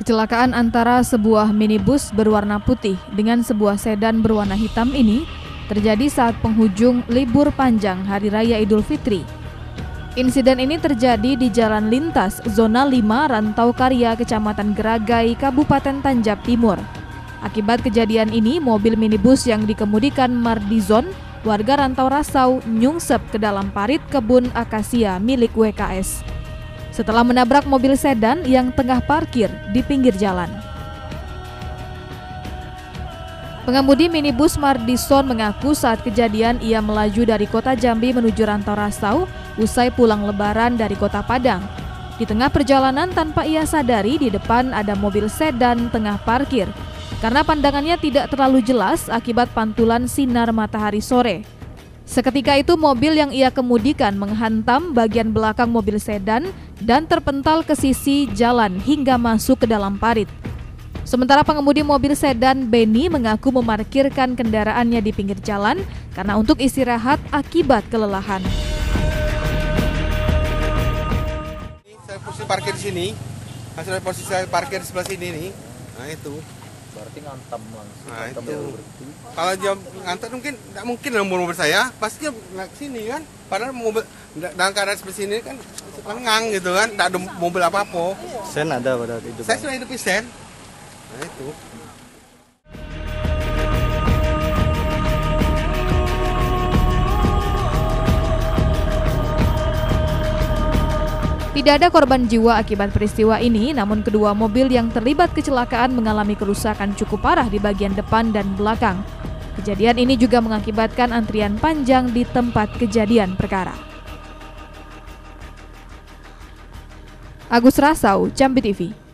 Kecelakaan antara sebuah minibus berwarna putih dengan sebuah sedan berwarna hitam ini terjadi saat penghujung libur panjang Hari Raya Idul Fitri. Insiden ini terjadi di Jalan Lintas, Zona 5, Rantau Karya, Kecamatan Geragai, Kabupaten Tanjab Timur. Akibat kejadian ini, mobil minibus yang dikemudikan Mardizon, warga Rantau Rasau, nyungsep ke dalam parit kebun akasia milik WKS setelah menabrak mobil sedan yang tengah parkir di pinggir jalan. Pengemudi minibus Mardison mengaku saat kejadian ia melaju dari kota Jambi menuju Rantau Rasau usai pulang lebaran dari kota Padang. Di tengah perjalanan tanpa ia sadari di depan ada mobil sedan tengah parkir karena pandangannya tidak terlalu jelas akibat pantulan sinar matahari sore. Seketika itu mobil yang ia kemudikan menghantam bagian belakang mobil sedan dan terpental ke sisi jalan hingga masuk ke dalam parit. Sementara pengemudi mobil sedan Benny mengaku memarkirkan kendaraannya di pinggir jalan karena untuk istirahat akibat kelelahan. Saya posisi parkir di sini, hasil posisi saya parkir sebelah sini nih. Nah itu. Berarti ngantam langsung. Nah, ngantam itu. Kalau dia ngantar mungkin tidak mungkin dalam mobil saya, pasti dia naik sini kan. Padahal mobil dalam keadaan seperti sini kan lengang gitu kan, tidak ada mobil apa-apa. Sen ada pada itu. Saya sudah hidup sen. Nah itu. Tidak ada korban jiwa akibat peristiwa ini, namun kedua mobil yang terlibat kecelakaan mengalami kerusakan cukup parah di bagian depan dan belakang. Kejadian ini juga mengakibatkan antrian panjang di tempat kejadian perkara. Agus Rasau, Jambi TV.